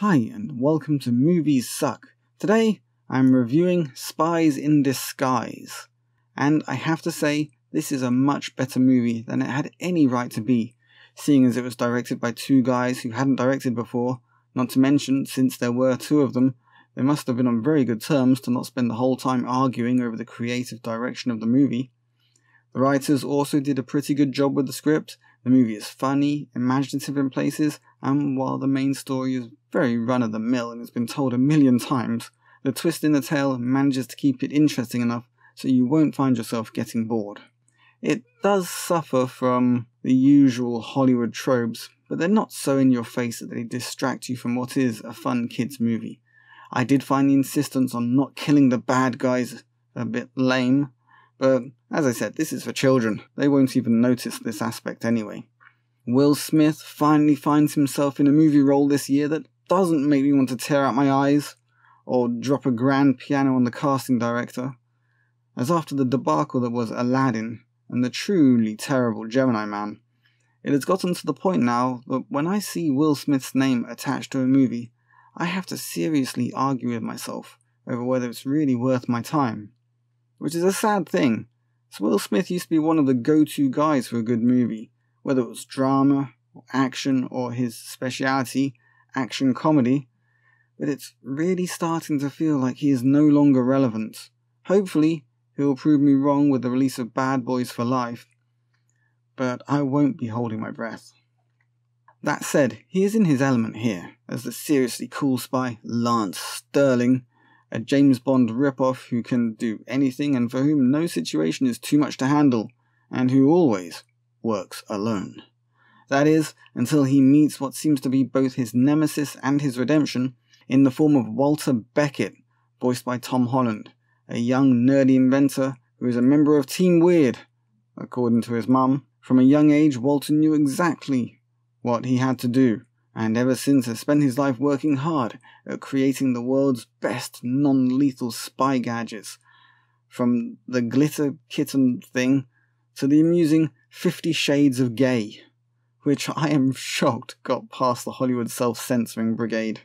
Hi, and welcome to Movies Suck. Today, I'm reviewing Spies in Disguise. And I have to say, this is a much better movie than it had any right to be, seeing as it was directed by two guys who hadn't directed before. Not to mention, since there were two of them, they must have been on very good terms to not spend the whole time arguing over the creative direction of the movie. The writers also did a pretty good job with the script. The movie is funny, imaginative in places, and while the main story is very run of the mill and has been told a million times, the twist in the tale manages to keep it interesting enough so you won't find yourself getting bored. It does suffer from the usual Hollywood tropes, but they're not so in your face that they distract you from what is a fun kids movie. I did find the insistence on not killing the bad guys a bit lame, but as I said, this is for children. They won't even notice this aspect anyway. Will Smith finally finds himself in a movie role this year that doesn't make me want to tear out my eyes or drop a grand piano on the casting director. As after the debacle that was Aladdin and the truly terrible Gemini Man, it has gotten to the point now that when I see Will Smith's name attached to a movie, I have to seriously argue with myself over whether it's really worth my time. Which is a sad thing, as Will Smith used to be one of the go to guys for a good movie, whether it was drama, or action, or his speciality, action comedy, but it's really starting to feel like he is no longer relevant. Hopefully, he will prove me wrong with the release of Bad Boys for Life, but I won't be holding my breath. That said, he is in his element here, as the seriously cool spy Lance Sterling, a James Bond ripoff who can do anything and for whom no situation is too much to handle, and who always works alone. That is, until he meets what seems to be both his nemesis and his redemption in the form of Walter Beckett, voiced by Tom Holland, a young nerdy inventor who is a member of Team Weird. According to his mum, from a young age, Walter knew exactly what he had to do, and ever since has spent his life working hard at creating the world's best non lethal spy gadgets. From the glitter kitten thing to the amusing Fifty Shades of Gay which I am shocked got past the Hollywood self censoring brigade.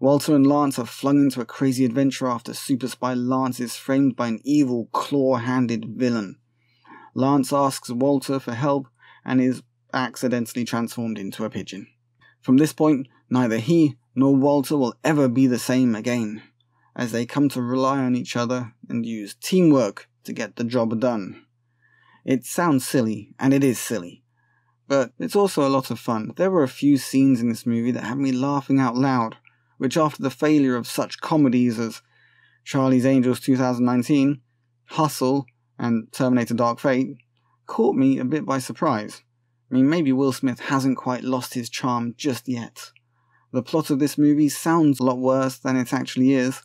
Walter and Lance are flung into a crazy adventure after super spy Lance is framed by an evil, claw handed villain. Lance asks Walter for help and is accidentally transformed into a pigeon. From this point, neither he nor Walter will ever be the same again, as they come to rely on each other and use teamwork to get the job done. It sounds silly, and it is silly, but it's also a lot of fun. There were a few scenes in this movie that had me laughing out loud, which, after the failure of such comedies as Charlie's Angels 2019, Hustle, and Terminator Dark Fate, caught me a bit by surprise. I mean, maybe Will Smith hasn't quite lost his charm just yet. The plot of this movie sounds a lot worse than it actually is,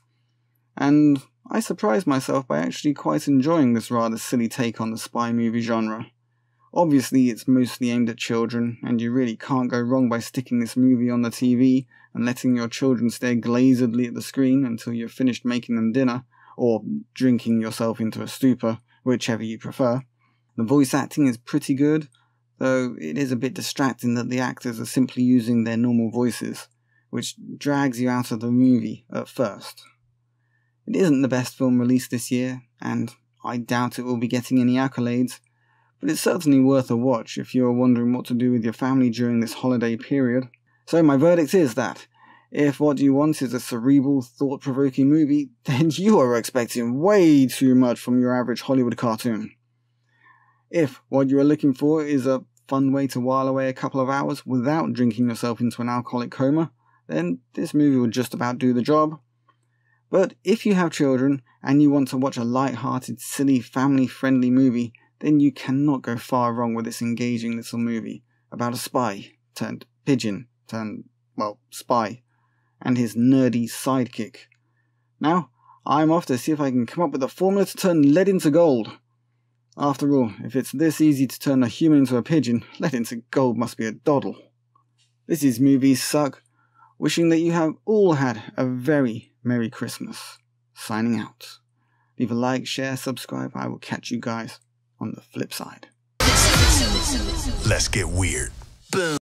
and I surprised myself by actually quite enjoying this rather silly take on the spy movie genre. Obviously, it's mostly aimed at children, and you really can't go wrong by sticking this movie on the TV and letting your children stare glazedly at the screen until you've finished making them dinner, or drinking yourself into a stupor, whichever you prefer. The voice acting is pretty good, though it is a bit distracting that the actors are simply using their normal voices, which drags you out of the movie at first. It isn't the best film released this year, and I doubt it will be getting any accolades but it's certainly worth a watch if you are wondering what to do with your family during this holiday period. So, my verdict is that if what you want is a cerebral, thought provoking movie, then you are expecting way too much from your average Hollywood cartoon. If what you are looking for is a fun way to while away a couple of hours without drinking yourself into an alcoholic coma, then this movie will just about do the job. But if you have children and you want to watch a light-hearted, silly, family-friendly movie, then you cannot go far wrong with this engaging little movie about a spy turned pigeon turned, well, spy, and his nerdy sidekick. Now, I'm off to see if I can come up with a formula to turn lead into gold. After all, if it's this easy to turn a human into a pigeon, lead into gold must be a doddle. This is Movies Suck, wishing that you have all had a very Merry Christmas. Signing out. Leave a like, share, subscribe. I will catch you guys on the flip side. Let's get weird. Boom.